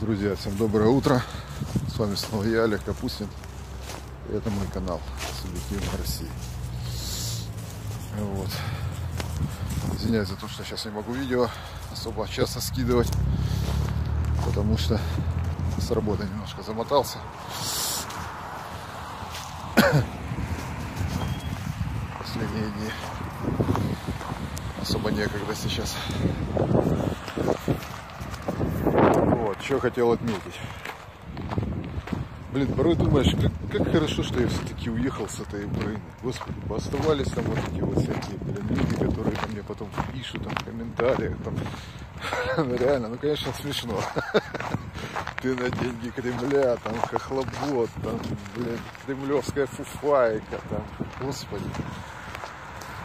Друзья, всем доброе утро. С вами снова я, Олег Капустин. И это мой канал Субъективно России. Вот. Извиняюсь за то, что сейчас не могу видео особо часто скидывать, потому что с работы немножко замотался. Последние дни особо некогда сейчас. Что хотел отметить. Блин, порой думаешь, как, как хорошо, что я все-таки уехал с этой Украины. Господи, оставались там вот эти вот всякие, блин, люди, которые ко мне потом пишут там в комментариях, там, ну реально, ну конечно смешно. Ты на деньги Кремля, там хохлобот, там, блин, кремлевская фуфайка, там, господи.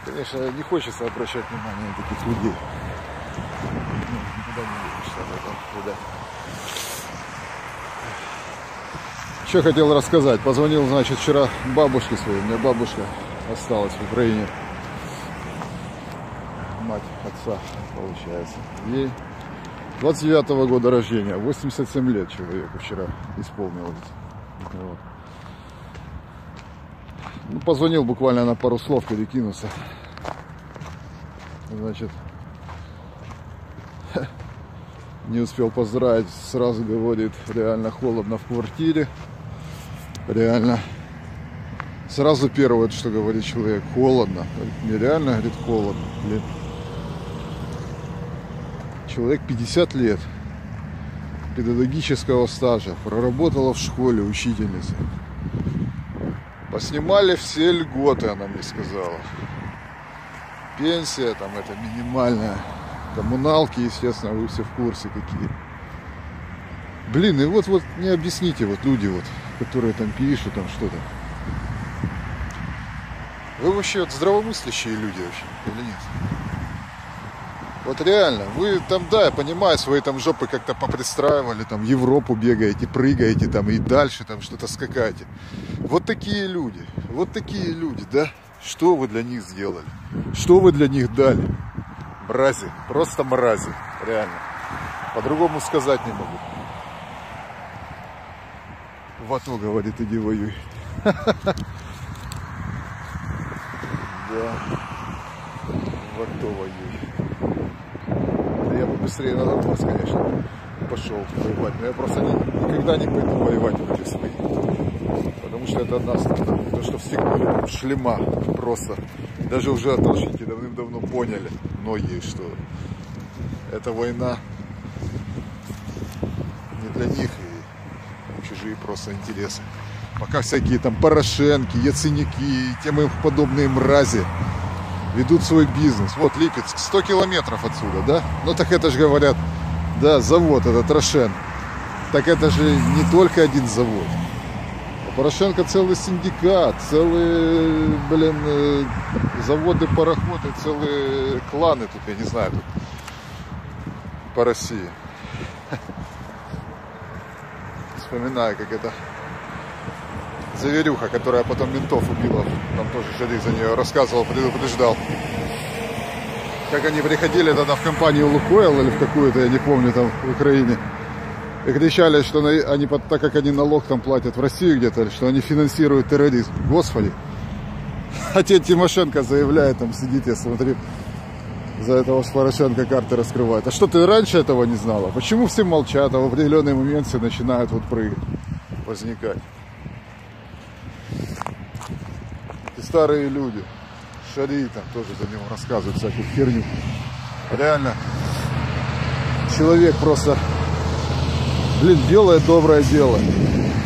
Конечно, не хочется обращать внимание на таких людей. Ну, никуда не Что хотел рассказать? Позвонил, значит, вчера бабушке своей. У меня бабушка осталась в Украине. Мать отца, получается. Ей 29 -го года рождения. 87 лет человеку вчера исполнилось. Вот. Ну, позвонил буквально на пару слов, перекинулся. Значит, не успел поздравить, сразу говорит, реально холодно в квартире. Реально. Сразу первое, что говорит человек, холодно. Мне реально, говорит, холодно. Блин. Человек 50 лет педагогического стажа, проработала в школе учительницей. Поснимали все льготы, она мне сказала. Пенсия там это минимальная. Коммуналки, естественно, вы все в курсе какие. Блин, и вот вот не объясните, вот люди вот, которые там пишут, там что-то. Вы вообще вот здравомыслящие люди вообще, или нет? Вот реально, вы там, да, я понимаю, свои там жопы как-то попристраивали, там Европу бегаете, прыгаете там и дальше там что-то скакаете. Вот такие люди, вот такие люди, да? Что вы для них сделали? Что вы для них дали? Мрази, просто мрази, реально. По-другому сказать не могу. В АТО, говорит, иди воюй. Да. В АТО воюй. Я бы быстрее на Донбасс, конечно, пошел воевать. Но я просто никогда не пойду воевать против своих. Потому что это одна страна. То, что там шлема просто. Даже уже атошники давным-давно поняли, многие, что эта война не для них и чужие просто интересы. Пока всякие там Порошенки, Яценюки и тем им подобные мрази ведут свой бизнес. Вот Липецк, 100 километров отсюда, да? Ну так это же говорят, да, завод этот Рошен. Так это же не только один завод. Порошенко целый синдикат, целые, блин, заводы, пароходы, целые кланы тут, я не знаю, тут по России. Вспоминаю, как это Заверюха, которая потом ментов убила, там тоже Шарик за нее рассказывал, предупреждал. Как они приходили тогда в компанию Лукойл или в какую-то, я не помню, там в Украине. И кричали, что они, так как они налог там платят в Россию где-то, что они финансируют терроризм. Господи. А те Тимошенко заявляет, там сидите, смотри, за этого ж Порошенко карты раскрывает. А что ты раньше этого не знала? Почему все молчат, а в определенный момент все начинают вот прыгать, возникать? Эти старые люди, Шари там тоже за него рассказывают всякую херню. Реально, человек просто, блин, делает доброе дело.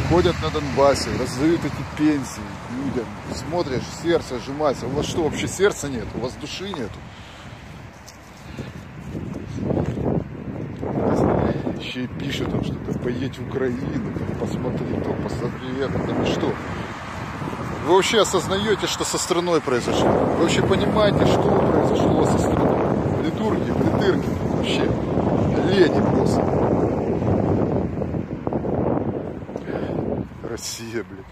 Ходят на Донбассе, раздают эти пенсии людям. Смотришь, сердце сжимается. У вас что, вообще сердца нет? У вас души нету? Еще и пишут там что-то, поедь в Украину, посмотри то, посмотри это, там, что? Вы вообще осознаете, что со страной произошло? Вы вообще понимаете, что произошло со страной? Придурки, придырки, вообще. Лени просто. Россия, блин.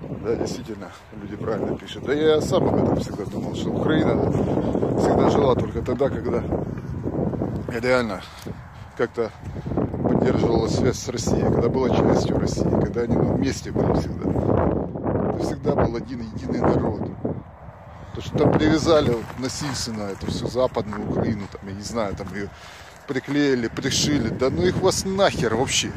Да, действительно, люди правильно пишут. Да я сам об этом всегда думал, что Украина всегда жила только тогда, когда я реально как-то поддерживала связь с Россией, когда была частью России, когда они ну, вместе были всегда. Это всегда был один единый народ. То, что там привязали насильственно эту всю западную Украину, там, я не знаю, там ее приклеили, пришили, да ну их вас нахер вообще.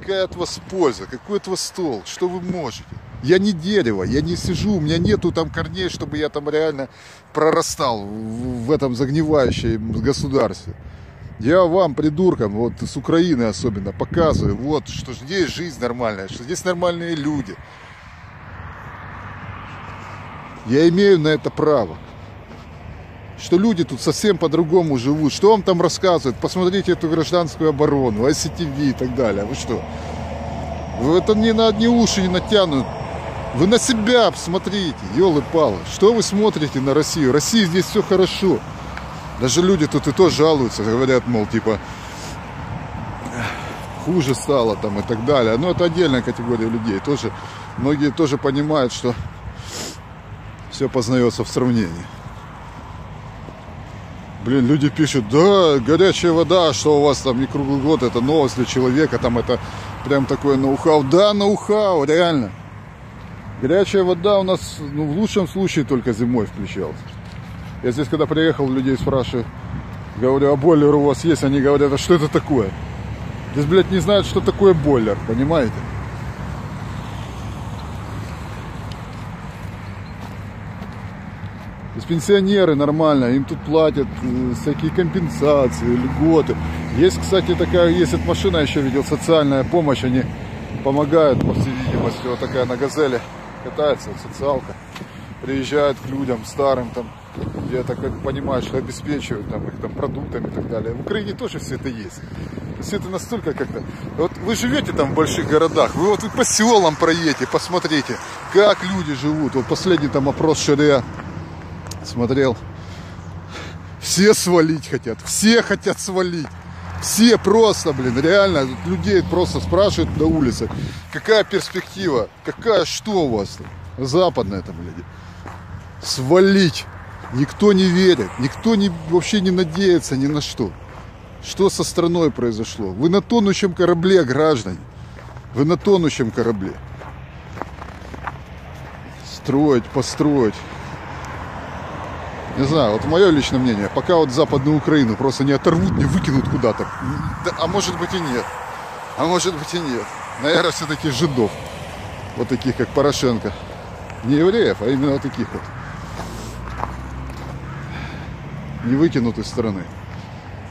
Какая от вас польза, какой от вас стол, что вы можете? Я не дерево, я не сижу, у меня нету там корней, чтобы я там реально прорастал в, этом загнивающем государстве. Я вам, придуркам, вот с Украины особенно, показываю, вот, что здесь жизнь нормальная, что здесь нормальные люди. Я имею на это право. Что люди тут совсем по-другому живут. Что вам там рассказывают? Посмотрите эту гражданскую оборону, ICTV и так далее. Вы что? Вы это не на одни уши не натянут. Вы на себя посмотрите, елы-палы. Что вы смотрите на Россию? России здесь все хорошо. Даже люди тут и то жалуются, говорят, мол, типа, хуже стало там и так далее. Но это отдельная категория людей. Тоже, многие тоже понимают, что все познается в сравнении. Блин, люди пишут, да, горячая вода, что у вас там не круглый год, это новость для человека, там это прям такое ноу-хау. Да, ноу-хау, реально. Горячая вода у нас, ну, в лучшем случае только зимой включалась. Я здесь, когда приехал, людей спрашиваю, говорю, а бойлер у вас есть? Они говорят, а что это такое? Здесь, блядь, не знают, что такое бойлер, понимаете? Здесь пенсионеры нормально, им тут платят всякие компенсации, льготы. Есть, кстати, такая, есть эта машина, еще видел, социальная помощь, они помогают, по всей видимости, вот такая на газели катается, социалка. Приезжает к людям старым, там, я так понимаю, что обеспечивают там, их там, продуктами и так далее. В Украине тоже все это есть. Все это настолько как-то... Вот вы живете там в больших городах, вы вот по селам проедете, посмотрите, как люди живут. Вот последний там опрос Шаре смотрел. Все свалить хотят, все хотят свалить. Все просто, блин, реально, людей просто спрашивают на улице, какая перспектива, какая, что у вас там, западная там, блядь, свалить. Никто не верит, никто не, вообще не надеется ни на что. Что со страной произошло? Вы на тонущем корабле, граждане. Вы на тонущем корабле. Строить, построить. Не знаю, вот мое личное мнение, пока вот Западную Украину просто не оторвут, не выкинут куда-то. Да, а может быть и нет. А может быть и нет. Наверное, все-таки жидов. Вот таких, как Порошенко. Не евреев, а именно вот таких вот. не выкинут из страны.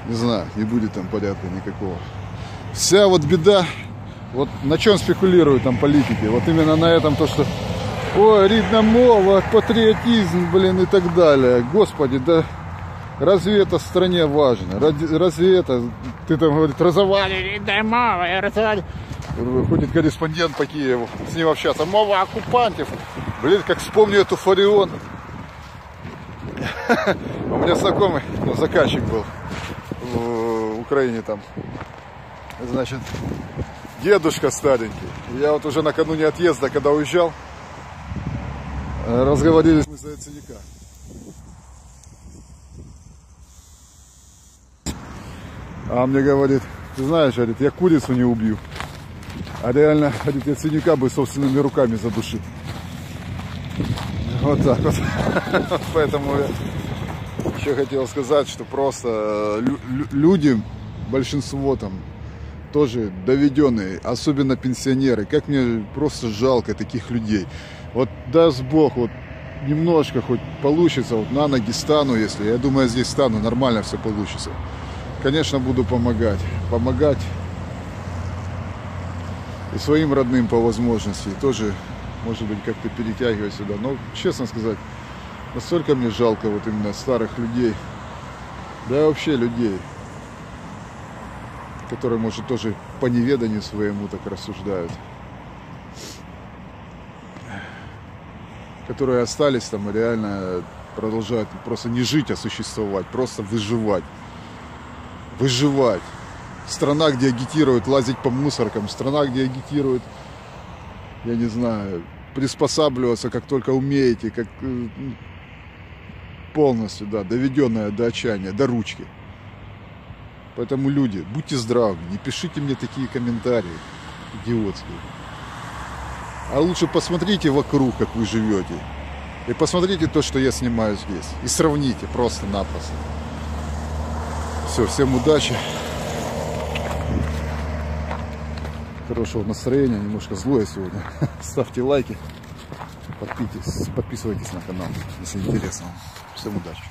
Не знаю, не будет там порядка никакого. Вся вот беда, вот на чем спекулируют там политики, вот именно на этом то, что ой, рідна мова, патриотизм, блин, и так далее. Господи, да разве это стране важно? Разве это, ты там говорит, разовали рідна мова, я разовали. Ходит корреспондент по Киеву, с ним общаться. Мова оккупантов. Блин, как вспомню эту Фарион. У меня знакомый, ну, заказчик был в Украине там. Значит, дедушка старенький. Я вот уже накануне отъезда, когда уезжал, разговорились мы за яйценика. А мне говорит, ты знаешь, говорит, я курицу не убью. А реально, говорит, яйценика бы собственными руками задушил. Вот так вот. Поэтому я еще хотел сказать, что просто э, люди, большинство там, тоже доведенные, особенно пенсионеры. Как мне просто жалко таких людей. Вот даст Бог, вот немножко хоть получится, вот на ноги стану, если, я думаю, здесь стану, нормально все получится. Конечно, буду помогать. Помогать и своим родным по возможности, тоже может быть, как-то перетягивать сюда. Но, честно сказать, настолько мне жалко вот именно старых людей, да и вообще людей, которые, может, тоже по неведанию своему так рассуждают. Которые остались там реально продолжают просто не жить, а существовать, просто выживать. Выживать. Страна, где агитируют лазить по мусоркам, страна, где агитируют, я не знаю, приспосабливаться, как только умеете, как... Э, полностью, да, доведенная до отчаяния, до ручки. Поэтому, люди, будьте здравы, не пишите мне такие комментарии идиотские. А лучше посмотрите вокруг, как вы живете. И посмотрите то, что я снимаю здесь. И сравните просто-напросто. Все, всем удачи. Хорошего настроения, немножко злое сегодня. Ставьте лайки, подписывайтесь, подписывайтесь на канал, если интересно. Всем удачи.